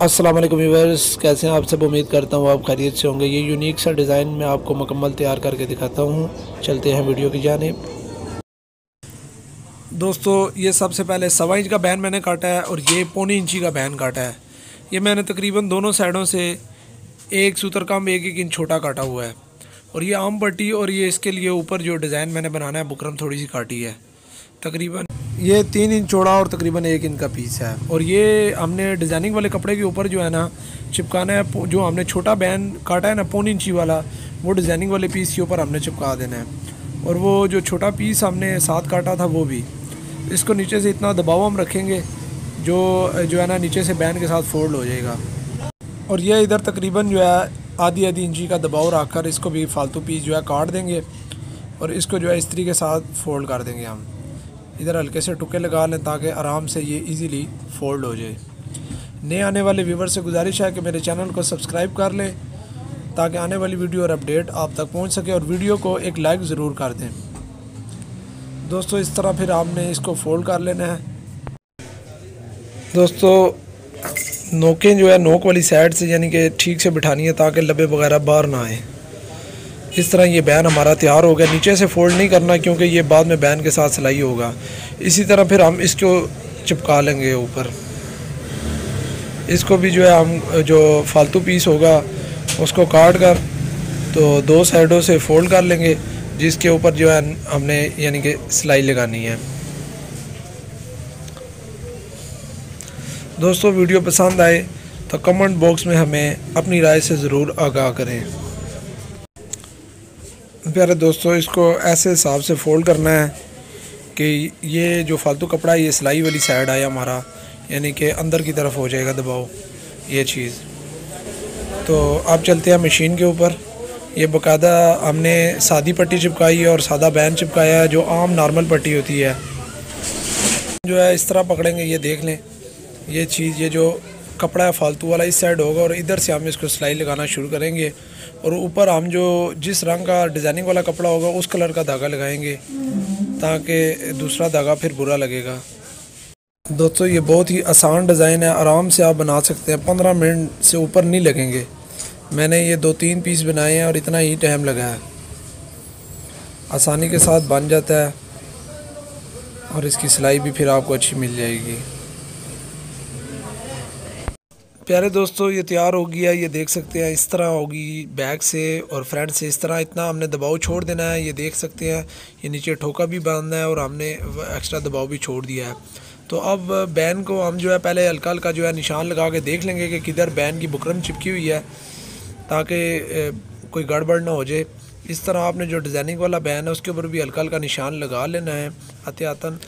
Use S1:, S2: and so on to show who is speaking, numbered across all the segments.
S1: अस्सलाम वालेकुम व्यूवर्स कैसे हैं आप सब? उम्मीद करता हूँ आप खैरियत से होंगे। ये यूनिक सा डिज़ाइन मैं आपको मुकम्मल तैयार करके दिखाता हूँ। चलते हैं वीडियो की जानेब। दोस्तों, ये सबसे पहले सवा इंच का बैन मैंने काटा है और ये पौनी इंची का बैन काटा है। ये मैंने तकरीबन दोनों साइडों से एक सूत्र काम, एक एक इंच छोटा काटा हुआ है। और ये आम पट्टी और ये इसके लिए ऊपर जो डिज़ाइन मैंने बनाना है, बुकरम थोड़ी सी काटी है। तकरीबन ये तीन इंच चौड़ा और तकरीबन एक इंच का पीस है। और ये हमने डिज़ाइनिंग वाले कपड़े के ऊपर जो है ना, चिपकाना है जो हमने छोटा बैन काटा है ना, पौन इंची वाला, वो डिज़ाइनिंग वाले पीस के ऊपर हमने चिपका देना है। और वो जो छोटा पीस हमने साथ काटा था, वो भी। इसको नीचे से इतना दबाव हम रखेंगे, जो जो है ना, नीचे से बैन के साथ फोल्ड हो जाएगा। और यह इधर तकरीबन जो है, आधी आधी इंची का दबाव रख कर इसको भी फालतू पीस जो है काट देंगे। और इसको जो है, इस्त्री के साथ फोल्ड कर देंगे हम। इधर हल्के से टुके लगा लें ताकि आराम से ये इजीली फोल्ड हो जाए। नए आने वाले व्यूवर से गुजारिश है कि मेरे चैनल को सब्सक्राइब कर लें, ताकि आने वाली वीडियो और अपडेट आप तक पहुँच सके और वीडियो को एक लाइक ज़रूर कर दें। दोस्तों, इस तरह फिर आपने इसको फोल्ड कर लेना है। दोस्तों, नोकें जो है, नोक वाली साइड से यानी कि ठीक से बिठानी है ताकि लबे वगैरह बाहर ना आए। इस तरह ये बैन हमारा तैयार हो गया। नीचे से फोल्ड नहीं करना क्योंकि ये बाद में बैन के साथ सिलाई होगा। इसी तरह फिर हम इसको चिपका लेंगे ऊपर। इसको भी जो है हम, जो फालतू पीस होगा, उसको काट कर तो दो साइडों से फोल्ड कर लेंगे, जिसके ऊपर जो है हमने यानी कि सिलाई लगानी है। दोस्तों, वीडियो पसंद आए तो कमेंट बॉक्स में हमें अपनी राय से ज़रूर आगाह करें। प्यारे दोस्तों, इसको ऐसे हिसाब से फोल्ड करना है कि ये जो फालतू कपड़ा है, ये सिलाई वाली साइड आया हमारा, यानी कि अंदर की तरफ़ हो जाएगा दबाव, ये चीज़। तो अब चलते हैं मशीन के ऊपर। ये बकायदा हमने सादी पट्टी चिपकाई है और सादा बैन चिपकाया है, जो आम नॉर्मल पट्टी होती है। जो है, इस तरह पकड़ेंगे, ये देख लें। ये चीज़, ये जो कपड़ा है, फालतू वाला इस साइड होगा और इधर से हम इसको सिलाई लगाना शुरू करेंगे। और ऊपर हम जो जिस रंग का डिज़ाइनिंग वाला कपड़ा होगा, उस कलर का धागा लगाएँगे, ताकि दूसरा धागा फिर बुरा लगेगा। दोस्तों, ये बहुत ही आसान डिज़ाइन है, आराम से आप बना सकते हैं। पंद्रह मिनट से ऊपर नहीं लगेंगे। मैंने ये दो तीन पीस बनाए हैं और इतना ही टाइम लगा है। आसानी के साथ बन जाता है और इसकी सिलाई भी फिर आपको अच्छी मिल जाएगी। प्यारे दोस्तों, ये तैयार हो गया ये देख सकते हैं, इस तरह होगी बैक से और फ्रंट से, इस तरह इतना हमने दबाव छोड़ देना है, ये देख सकते हैं, ये नीचे ठोका भी बांधना है और हमने एक्स्ट्रा दबाव भी छोड़ दिया है। तो अब बैन को हम जो है पहले हल्का हल्का जो है निशान लगा के देख लेंगे कि किधर बैन की बुकरम चिपकी हुई है, ताकि कोई गड़बड़ ना हो जाए। इस तरह आपने जो डिज़ाइनिंग वाला बैन है, उसके ऊपर भी हल्का हल्का निशान लगा लेना है, अतियातन।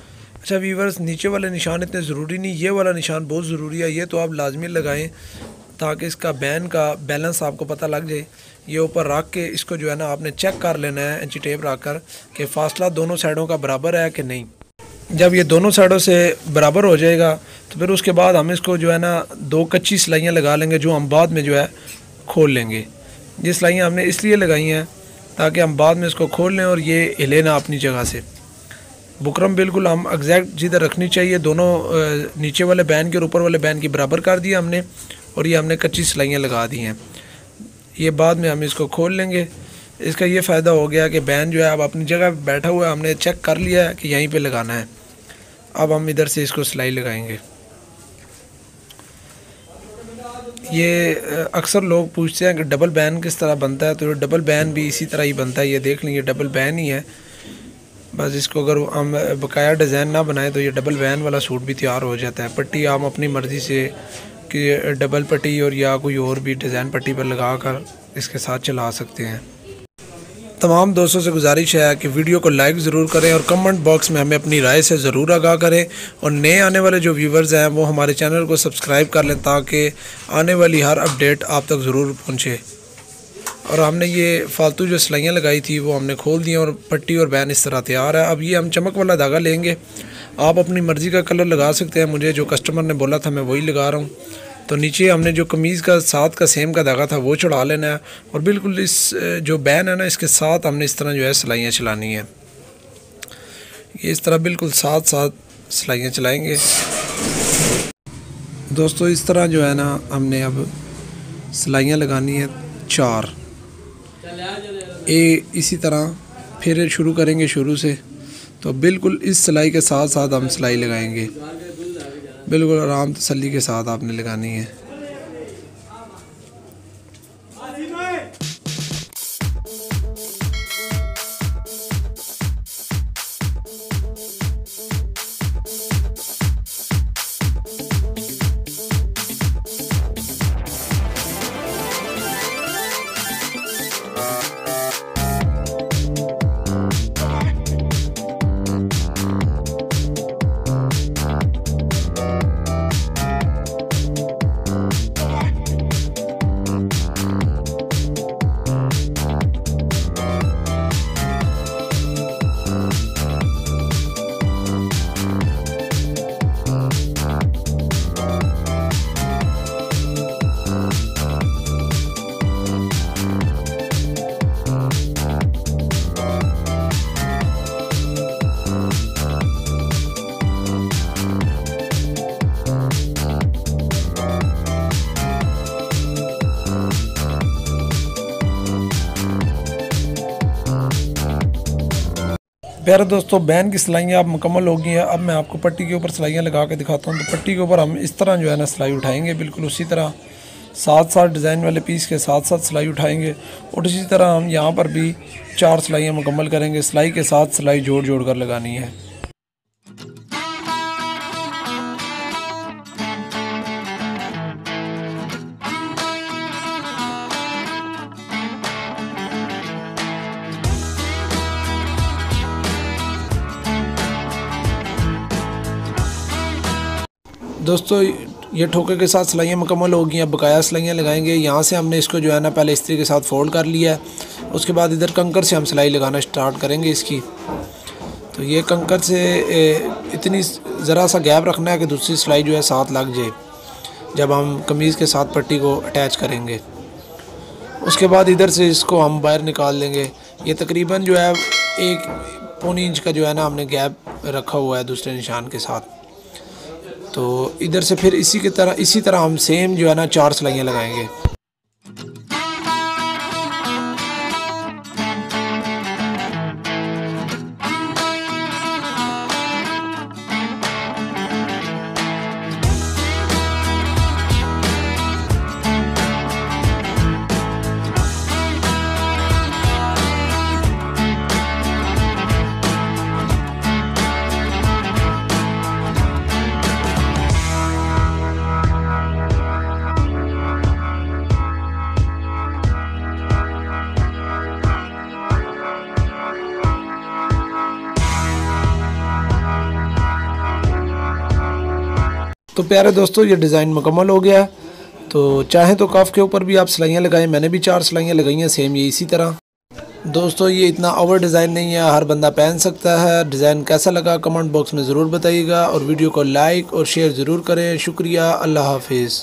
S1: अच्छा वीवर्स नीचे वाले निशान इतने ज़रूरी नहीं, ये वाला निशान बहुत ज़रूरी है, ये तो आप लाजमी लगाएँ ताकि इसका बैन का बैलेंस आपको पता लग जाए। ये ऊपर रख के इसको जो है ना आपने चेक कर लेना है इंची टेप रख कर कि फासला दोनों साइडों का बराबर है कि नहीं। जब ये दोनों साइडों से बराबर हो जाएगा तो फिर उसके बाद हम इसको जो है ना दो कच्ची सिलाइयाँ लगा लेंगे जो हम बाद में जो है खोल लेंगे। ये सिलाइयाँ हमने इसलिए लगाई हैं ताकि हम बाद में इसको खोल लें और ये हिले ना अपनी जगह से। बुकरम, बिल्कुल हम एग्जैक्ट जिधर रखनी चाहिए, दोनों नीचे वाले बैन के और ऊपर वाले बैन की बराबर कर दिया हमने, और ये हमने कच्ची सिलाइयाँ लगा दी हैं। ये बाद में हम इसको खोल लेंगे। इसका ये फ़ायदा हो गया कि बैन जो है, अब अपनी जगह बैठा हुआ है, हमने चेक कर लिया है कि यहीं पे लगाना है। अब हम इधर से इसको सिलाई लगाएँगे। ये अक्सर लोग पूछते हैं कि डबल बैन किस तरह बनता है तो डबल बैन भी इसी तरह ही बनता है, ये देख लें ये डबल बैन ही है। बस इसको अगर हम बकाया डिज़ाइन ना बनाए तो ये डबल वैन वाला सूट भी तैयार हो जाता है। पट्टी हम अपनी मर्ज़ी से कि डबल पट्टी और या कोई और भी डिज़ाइन पट्टी पर लगा कर इसके साथ चला सकते हैं। तमाम दोस्तों से गुजारिश है कि वीडियो को लाइक ज़रूर करें और कमेंट बॉक्स में हमें अपनी राय से ज़रूर आगाह करें और नए आने वाले जो व्यूवर्स हैं वो हमारे चैनल को सब्सक्राइब कर लें ताकि आने वाली हर अपडेट आप तक ज़रूर पहुँचे। और हमने ये फालतू जो सिलाइयाँ लगाई थी, वो हमने खोल दी और पट्टी और बैन इस तरह तैयार है। अब ये हम चमक वाला धागा लेंगे। आप अपनी मर्ज़ी का कलर लगा सकते हैं। मुझे जो कस्टमर ने बोला था, मैं वही लगा रहा हूँ। तो नीचे हमने जो कमीज़ का, साथ का, सेम का धागा था, वो चढ़ा लेना है। और बिल्कुल इस, जो बैन है ना, इसके साथ हमने इस तरह जो है सिलाइयाँ चलानी है। ये इस तरह बिल्कुल साथ साथ सिलाइयाँ चलाएँगे। दोस्तों, इस तरह जो है ना, हमने अब सिलाइयाँ लगानी है चार। ए, इसी तरह फिर शुरू करेंगे शुरू से। तो बिल्कुल इस सिलाई के साथ साथ हम सिलाई लगाएँगे। बिल्कुल आराम तसली के साथ आपने लगानी है। प्यारे दोस्तों, बैन की सिलाइयाँ अब मुकम्मल हो गई हैं। अब मैं आपको पट्टी के ऊपर सिलाइयाँ लगा के दिखाता हूँ। तो पट्टी के ऊपर हम इस तरह जो है ना सिलाई उठाएँगे, बिल्कुल उसी तरह। साथ साथ डिज़ाइन वाले पीस के साथ साथ सिलाई उठाएँगे और इसी तरह हम यहाँ पर भी चार सिलाइयाँ मुकम्मल करेंगे। सिलाई के साथ सिलाई जोड़ जोड़ कर लगानी है। दोस्तों, ये ठोके के साथ सिलाइयाँ मुकम्मल हो गई हैं बकाया सिलाइयाँ लगाएँगे। यहाँ से हमने इसको जो है ना, पहले इस्त्री के साथ फोल्ड कर लिया है। उसके बाद इधर कंकर से हम सिलाई लगाना स्टार्ट करेंगे इसकी। तो ये कंकर से इतनी ज़रा सा गैप रखना है कि दूसरी सिलाई जो है साथ लग जाए, जब हम कमीज़ के साथ पट्टी को अटैच करेंगे। उसके बाद इधर से इसको हम बाहर निकाल देंगे। ये तकरीबन जो है, एक पौनी इंच का जो है ना, हमने गैप रखा हुआ है दूसरे निशान के साथ। तो इधर से फिर इसी की तरह, इसी तरह हम सेम जो है ना, चार सिलाइयाँ लगाएँगे। तो प्यारे दोस्तों, ये डिज़ाइन मुकम्मल हो गया। तो चाहें तो कफ के ऊपर भी आप सिलाइयाँ लगाएँ, मैंने भी चार सिलाइयाँ लगाई हैं सेम ये इसी तरह। दोस्तों, ये इतना ओवर डिज़ाइन नहीं है, हर बंदा पहन सकता है। डिज़ाइन कैसा लगा कमेंट बॉक्स में ज़रूर बताइएगा और वीडियो को लाइक और शेयर ज़रूर करें। शुक्रिया, अल्लाह हाफिज़।